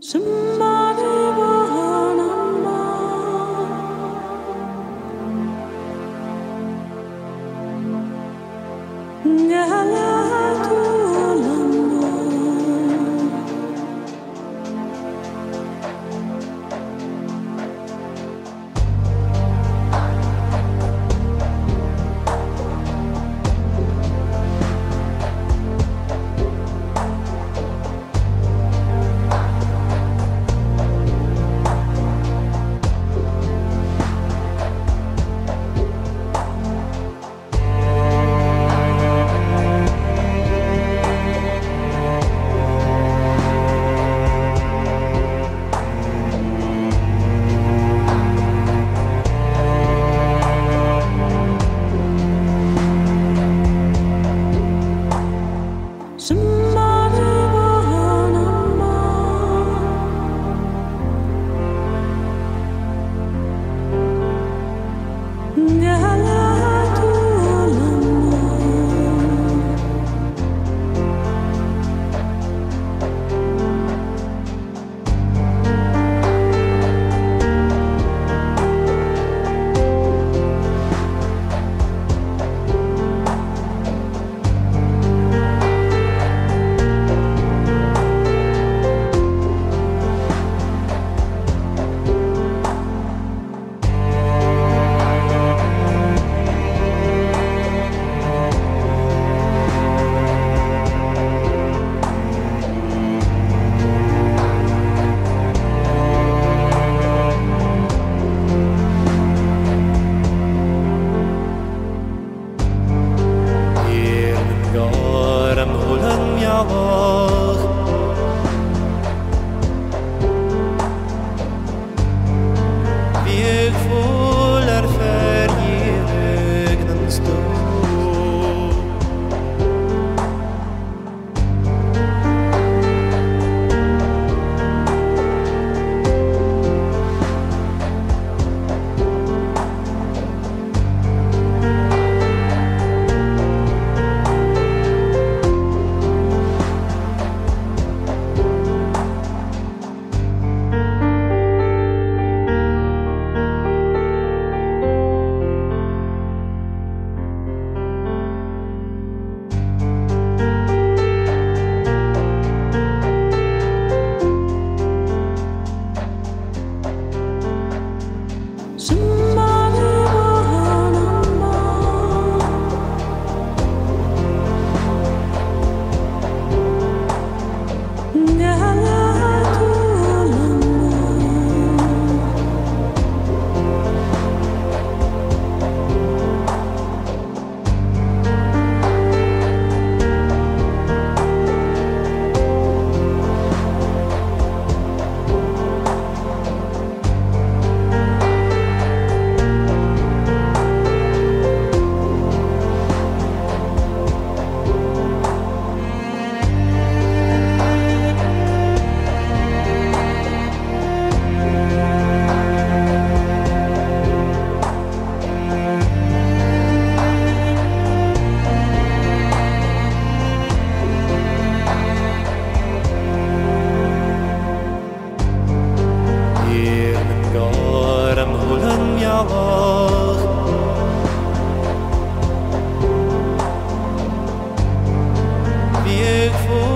Somebody will know. Yeah. Yeah. gone. Beautiful.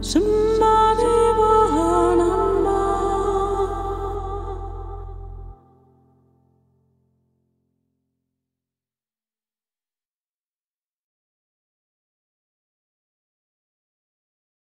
Some